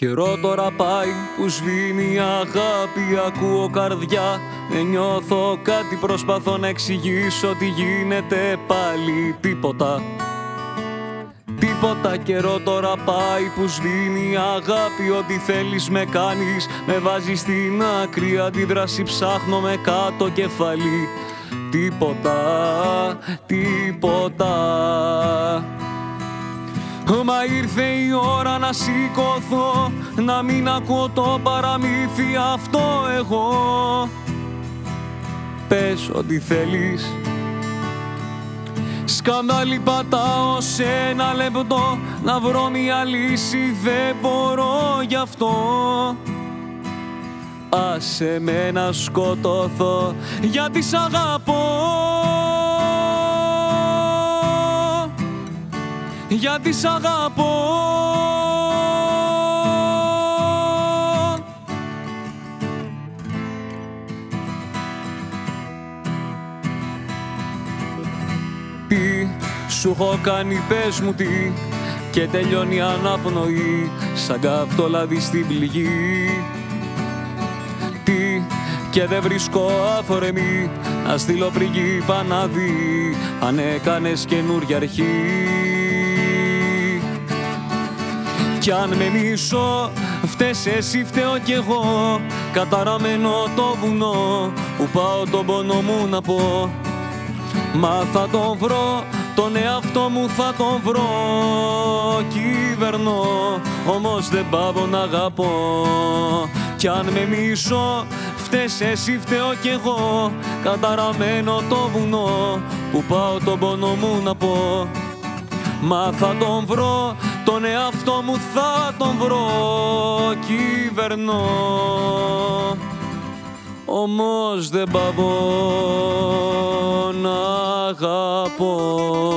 Καιρό τώρα πάει που σβήνει η αγάπη Ακούω καρδιά. Δεν νιώθω κάτι Προσπαθώ να εξηγήσω τι γίνεται πάλι. Τίποτα. Τίποτα καιρό τώρα πάει που σβήνει η αγάπη. Ό,τι θέλεις με κάνεις Με βάζεις στην άκρη. Αντίδραση ψάχνω με κάτω κεφαλή Τίποτα, τίποτα Μα ήρθε η ώρα να σηκωθώ Να μην ακούω το παραμύθι αυτό εγώ. Πες ό,τι θέλεις. Σκανδάλι πατάω σε ένα λεπτό Να βρω μια λύση δεν μπορώ γι' αυτό. Άσε με να σκοτωθώ γιατί σ' αγαπώ γιατί σ' αγαπώ. Τι σου έχω κάνει πες μου τι και τελειώνει η αναπνοή σαν καυτό λάδι στην πληγή. Τι και δεν βρίσκω αφορεμή να στείλω πριγκίπα να δει αν έκανες καινούρια αρχή κι αν με μισώ φταίς εσύ φταίω κι εγώ. Καταραμένο το βουνό που πάω τον πόνο μου να πω. Μα θα τον βρω, τον εαυτό μου θα τον βρω. Κυβερνώ, όμως δεν πάω να αγαπώ. Κι αν με μισώ φταίς εσύ φταίω κι εγώ. Καταραμένο το βουνό που πάω τον πόνο μου να πω. Μα θα τον βρω, τον εαυτό μου θα τον βρω Κυβερνώ. Όμως δεν πάω να αγαπώ